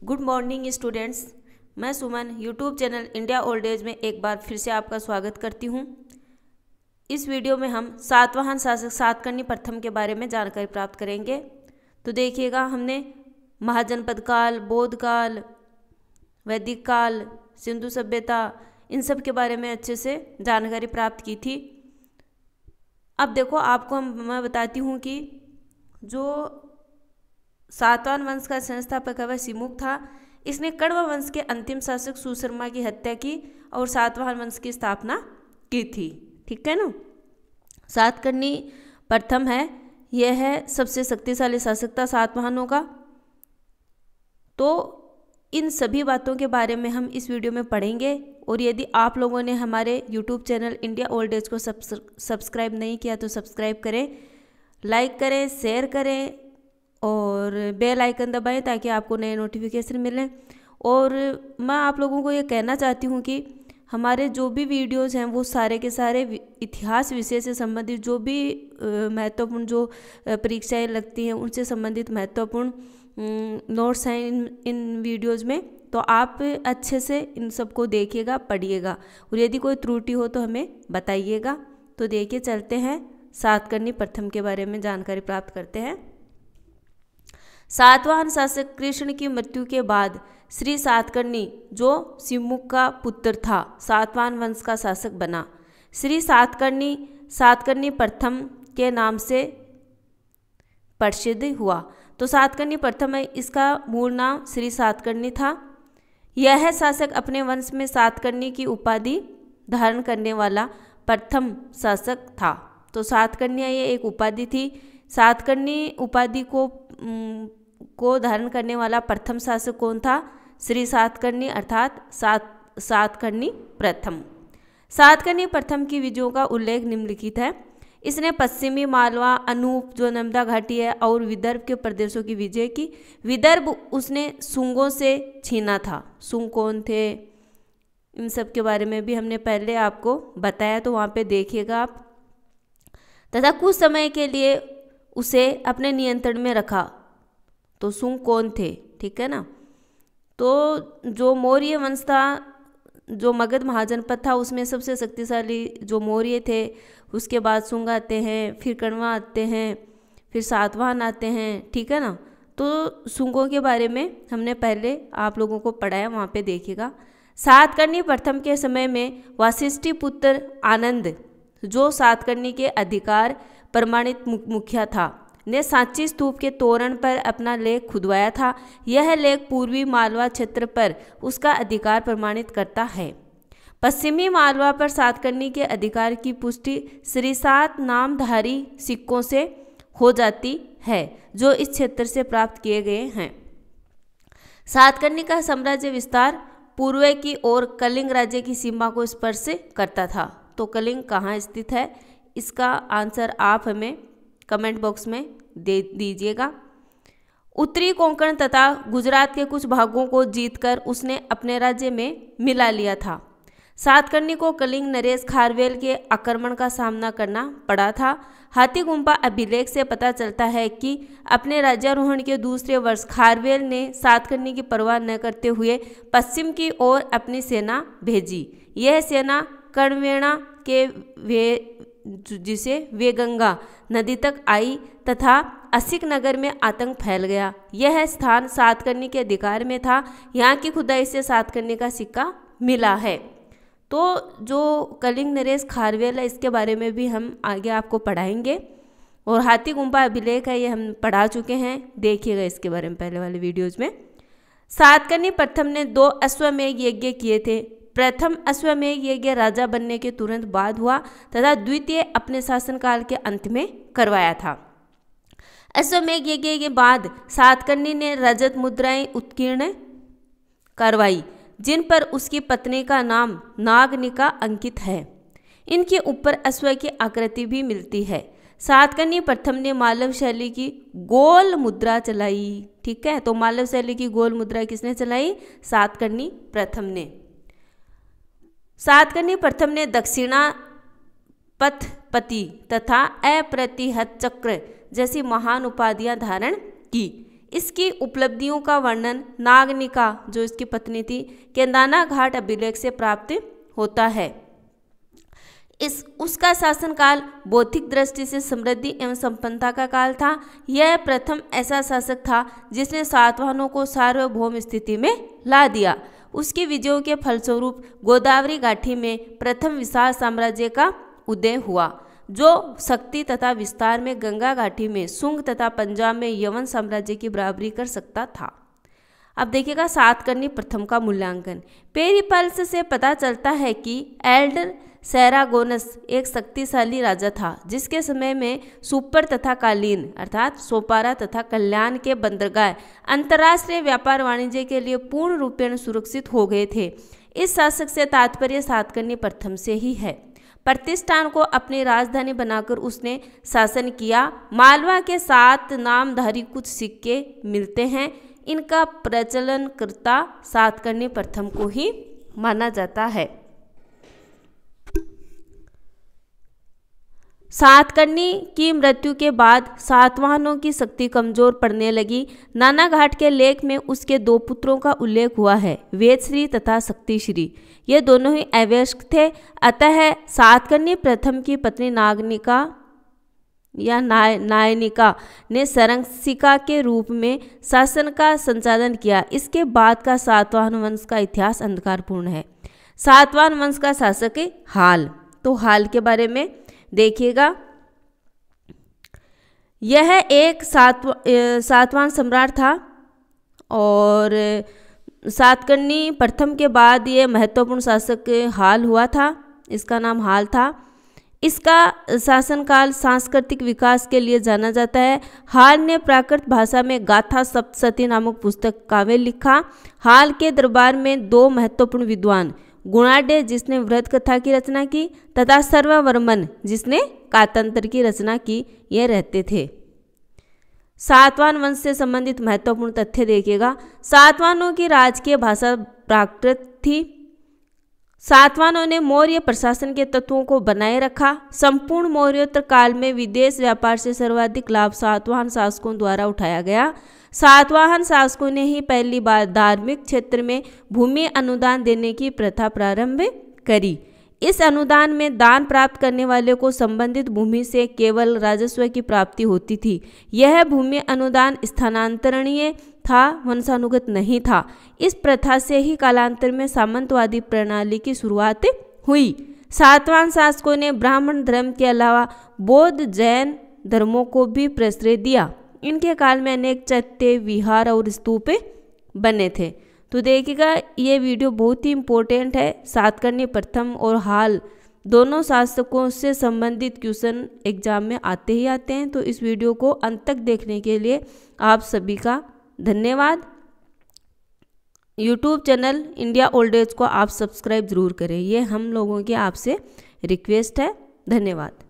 Good morning students. मैं Suman YouTube channel India old age में एक बार फिर से आपका स्वागत करती हूँ। इस वीडियो में हम सातवाहन शासक सातकर्णी प्रथम के बारे में जानकारी प्राप्त करेंगे। तो देखिएगा, हमने महाजनपद काल बौद्ध काल वैदिक काल सिंधु सभ्यता, इन सब के बारे में अच्छे से जानकारी प्राप्त की थी। अब देखो, आपको हम, मैं बताती हूँ कि जो सातवान वंश का संस्थापक वह सिमुख था। इसने कड़वा वंश के अंतिम शासक सुशर्मा की हत्या की और सातवाहन वंश की स्थापना की थी। ठीक है ना? सातकर्णी प्रथम है। यह है सबसे शक्तिशाली शासक था सातवाहनों का। तो इन सभी बातों के बारे में हम इस वीडियो में पढ़ेंगे और यदि आप लोगों ने हमारे YouTube channel India old age को सब्सक्राइब नहीं किया तो सब्सक्राइब करें, लाइक करें, शेयर करें और बेल आइकन दबाएँ ताकि आपको नए नोटिफिकेशन मिलें। और मैं आप लोगों को ये कहना चाहती हूँ कि हमारे जो भी वीडियोस हैं, वो सारे के सारे इतिहास विषय से संबंधित जो भी महत्वपूर्ण जो परीक्षाएँ लगती हैं, उनसे संबंधित महत्वपूर्ण नोट्स हैं इन इन वीडियोज़ में तो आप अच्छे से इन सबको देखिएगा, पढ़िएगा। और यदि कोई त्रुटि हो तो हमें बताइएगा। तो देखिए, चलते हैं सातकर्णी प्रथम के बारे में जानकारी प्राप्त करते हैं। सातवाहन शासक कृष्ण की मृत्यु के बाद श्री सातकर्णी, जो सिमुख का पुत्र था, सातवाहन वंश का शासक बना। श्री सातकर्णी सातकर्णी प्रथम के नाम से प्रसिद्ध हुआ। तो सातकर्णी प्रथम है, इसका मूल नाम श्री सातकर्णी था। यह शासक अपने वंश में सातकर्णी की उपाधि धारण करने वाला प्रथम शासक था। तो सातकर्णी ये एक उपाधि थी। सातकर्णी उपाधि को को धारण करने वाला प्रथम शासक कौन था? श्री सातकर्णी अर्थात सात, सातकर्णी प्रथम। सातकर्णी प्रथम की विजयों का उल्लेख निम्नलिखित है। इसने पश्चिमी मालवा, अनूप, जो नर्मदा घाटी है, और विदर्भ के प्रदेशों की विजय की। विदर्भ उसने सुंगों से छीना था। सुंग कौन थे? इन सब के बारे में भी हमने पहले आपको बताया तो वहाँ पे देखिएगा आप। तथा कुछ समय के लिए उसे अपने नियंत्रण में रखा। तो सुंग कौन थे? ठीक है ना? तो जो मौर्य वंश था, जो मगध महाजनपद था, उसमें सबसे शक्तिशाली जो मौर्य थे, उसके बाद सुंग आते हैं, फिर कणवा आते हैं, फिर सातवाहन आते हैं, ठीक है ना? तो सुंगों के बारे में हमने पहले आप लोगों को पढ़ाया, वहाँ पे देखिएगा। सातकर्णी प्रथम के समय में वाशिष्ठी पुत्र आनंद, जो सातकर्णी के अधिकार प्रमाणित मुखिया था। ने सांची स्तूप के तोरण पर अपना लेख खुदवाया था। यह लेख पूर्वी मालवा क्षेत्र पर उसका अधिकार प्रमाणित करता है। पश्चिमी मालवा पर सातकर्णी के अधिकार की पुष्टि श्री सात नामधारी सिक्कों से हो जाती है, जो इस क्षेत्र से प्राप्त किए गए हैं। सातकर्णी का साम्राज्य विस्तार पूर्व की ओर कलिंग राज्य की सीमा को स्पर्श करता था। तो कलिंग कहाँ स्थित है? इसका आंसर आप हमें कमेंट बॉक्स में दे दीजिएगा। उत्तरी कोंकण तथा गुजरात के कुछ भागों को जीतकर उसने अपने राज्य में मिला लिया था। सातकर्णी को कलिंग नरेश खारवेल के आक्रमण का सामना करना पड़ा था। हाथी गुम्पा अभिलेख से पता चलता है कि अपने राज्यारोहण के दूसरे वर्ष खारवेल ने सातकर्णी की परवाह न करते हुए पश्चिम की ओर अपनी सेना भेजी। यह सेना कर्णवेणा के जिसे वेगंगा नदी तक आई तथा असिक नगर में आतंक फैल गया। यह स्थान सातकर्णी के अधिकार में था। यहाँ की खुदाई से सातकर्णी का सिक्का मिला है। तो जो कलिंग नरेश खारवेल है, इसके बारे में भी हम आगे आपको पढ़ाएँगे। और हाथी गुम्पा अभिलेख है, ये हम पढ़ा चुके हैं। देखिएगा इसके बारे में पहले वाले वीडियोज़ में। सातकर्णी प्रथम ने दो अश्वमेघ यज्ञ किए थे। प्रथम अश्वमेघ यज्ञ राजा बनने के तुरंत बाद हुआ, तथा द्वितीय अपने शासनकाल के अंत में करवाया था। अश्वमेघ यज्ञ के बाद सातकर्णी ने रजत मुद्राएँ उत्कीर्ण करवाई, जिन पर उसकी पत्नी का नाम नागनिका अंकित है। इनके ऊपर अश्व की आकृति भी मिलती है। सातकर्णी प्रथम ने मालव शैली की गोल मुद्रा चलाई, ठीक है? तो मालव शैली की गोल मुद्रा किसने चलाई? सातकर्णी प्रथम ने। सातकर्णी प्रथम ने दक्षिणा पथपति तथा अप्रतिहत चक्र जैसी महान उपाधियाँ धारण की। इसकी उपलब्धियों का वर्णन नागनिका, जो इसकी पत्नी थी केंदाना घाट अभिलेख से प्राप्त होता है। इस, उसका शासनकाल बौद्धिक दृष्टि से समृद्धि एवं संपन्नता का काल था। यह प्रथम ऐसा शासक था जिसने सातवाहनों को सार्वभौम स्थिति में ला दिया। उसके विजयों के फलस्वरूप गोदावरी घाटी में प्रथम विशाल साम्राज्य का उदय हुआ, जो शक्ति तथा विस्तार में गंगा घाटी में, सुंग तथा पंजाब में यवन साम्राज्य की बराबरी कर सकता था। अब देखिएगा सात सातकर्णी प्रथम का मूल्यांकन। पेरीपल्स से पता चलता है कि एल्डर सैरागोनस एक शक्तिशाली राजा था, जिसके समय में सुपर तथा कालीन, अर्थात सोपारा तथा कल्याण के बंदरगाह, अंतर्राष्ट्रीय व्यापार वाणिज्य के लिए पूर्ण रूपेण सुरक्षित हो गए थे। इस शासक से तात्पर्य सातकर्णी प्रथम से ही है। प्रतिष्ठान को अपनी राजधानी बनाकर उसने शासन किया। मालवा के सात नामधारी कुछ सिक्के मिलते हैं। इनका प्रचलनकर्ता सातकर्णी प्रथम को ही माना जाता है। सातकर्णी की मृत्यु के बाद सातवाहनों की शक्ति कमज़ोर पड़ने लगी। नाना घाट के लेख में उसके दो पुत्रों का उल्लेख हुआ है, वेदश्री तथा शक्तिश्री। ये दोनों ही अवयस्क थे। अतः सातकर्णी प्रथम की पत्नी नागनिका या नाय, नायनिका ने सरंसिका के रूप में शासन का संचालन किया। इसके बाद का सातवाहन वंश का इतिहास अंधकारपूर्ण है। सातवाहन वंश का शासक हाल। तो हाल के बारे में देखिएगा। यह एक सात सातवान सम्राट था और सातकर्णी प्रथम के बाद ये महत्वपूर्ण शासक हाल हुआ था। इसका नाम हाल था। इसका शासनकाल सांस्कृतिक विकास के लिए जाना जाता है। हाल ने प्राकृत भाषा में गाथा सप्तशती नामक पुस्तक काव्य लिखा। हाल के दरबार में दो महत्वपूर्ण विद्वान गुणाढ़ जिसने व्रत कथा की रचना की, तथा सर्ववर्मन जिसने कातंत्र की रचना की, ये रहते थे। सातवान वंश से संबंधित महत्वपूर्ण तथ्य देखिएगा। सातवानों की राजकीय भाषा प्राकृत थी। सातवानों ने मौर्य प्रशासन के तत्वों को बनाए रखा। संपूर्ण मौर्योत्तर काल में विदेश व्यापार से सर्वाधिक लाभ सातवाहन शासकों द्वारा उठाया गया। सातवाहन शासकों ने ही पहली बार धार्मिक क्षेत्र में भूमि अनुदान देने की प्रथा प्रारंभ करी। इस अनुदान में दान प्राप्त करने वाले को संबंधित भूमि से केवल राजस्व की प्राप्ति होती थी। यह भूमि अनुदान स्थानांतरणीय था वंशानुगत नहीं था। इस प्रथा से ही कालांतर में सामंतवादी प्रणाली की शुरुआत हुई। सातवान शासकों ने ब्राह्मण धर्म के अलावा बौद्ध जैन धर्मों को भी प्रश्रय दिया। इनके काल में अनेक चत्ते विहार और स्तूप बने थे। तो देखिएगा, ये वीडियो बहुत ही इम्पोर्टेंट है। सातकर्णी प्रथम और हाल। दोनों शासकों से संबंधित क्वेश्चन एग्ज़ाम में आते ही आते हैं। तो इस वीडियो को अंत तक देखने के लिए आप सभी का धन्यवाद। YouTube channel India old age को आप सब्सक्राइब ज़रूर करें। ये हम लोगों की आपसे रिक्वेस्ट है। धन्यवाद।